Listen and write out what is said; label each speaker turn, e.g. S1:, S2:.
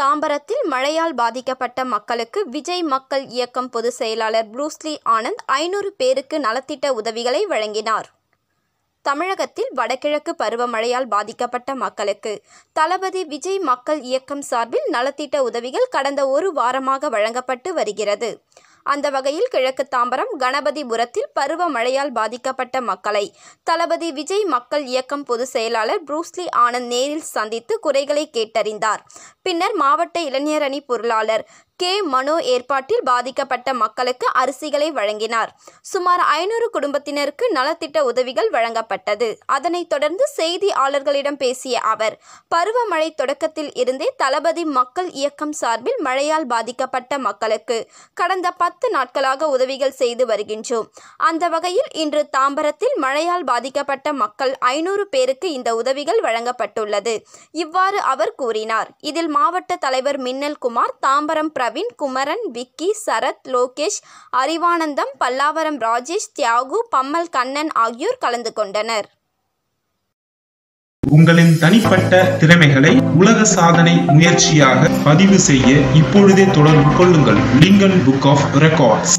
S1: தாம்பரத்தில் மழையால் பாதிக்கப்பட்ட மக்களுக்கு விஜய் மக்கள் இயக்கம் பொதுச் செயலாளர் புரூஸ்லி ஆனந்த் ஐநூறு பேருக்கு நலத்திட்ட உதவிகளை வழங்கினார். தமிழகத்தில் வடகிழக்கு பருவமழையால் பாதிக்கப்பட்ட மக்களுக்கு தளபதி விஜய் மக்கள் இயக்கம் சார்பில் நலத்திட்ட உதவிகள் கடந்த ஒரு வாரமாக வழங்கப்பட்டு வருகிறது. அந்த வகையில் கிழக்கு தாம்பரம் கணபதிபுரத்தில் பருவமழையால் பாதிக்கப்பட்ட மக்களை. தளபதி விஜய் மக்கள் இயக்கம் பொதுச் செயலாளர் புரூஸ்லி ஆனந்த் நேரில் சந்தித்து குறைகளை கேட்டறிந்தார். பின்னர் மாவட்ட இளைஞரணி பொருளாளர் கே மனோ ஏற்பாட்டில் பாதிக்கப்பட்ட மக்களுக்கு அரிசிகளை வழங்கினார். சுமார் ஐநூறு குடும்பத்தினருக்கு நலத்திட்ட உதவிகள் வழங்கப்பட்டது. அதனைத் தொடர்ந்து செய்தியாளர்களிடம் பேசிய அவர் பருவமழை தொடக்கத்தில் இருந்தே தளபதி மக்கள் இயக்கம் சார்பில் மழையால் பாதிக்கப்பட்ட மக்களுக்கு கடந்த பத்து நாட்களாக உதவிகள் செய்து வருகின்றோம். அந்த வகையில் இன்று தாம்பரத்தில் மழையால் பாதிக்கப்பட்ட மக்கள் ஐநூறு பேருக்கு இந்த உதவிகள் வழங்கப்பட்டுள்ளது. இவ்வாறு அவர் கூறினார். இதில் மாவட்ட தலைவர் மின்னல் குமார் தாம்பரம் பிரவீன் குமரன் விக்கி சரத் லோகேஷ் அறிவானந்தம் பல்லாவரம் ராஜேஷ் தியாகு பம்மல் கண்ணன் ஆகியோர் கலந்து கொண்டனர்.
S2: உங்களின் தனிப்பட்ட திறமைகளை உலக சாதனை முயற்சியாக பதிவு செய்ய இப்பொழுதே தொடர்பு கொள்ளுங்கள். Lincoln book of records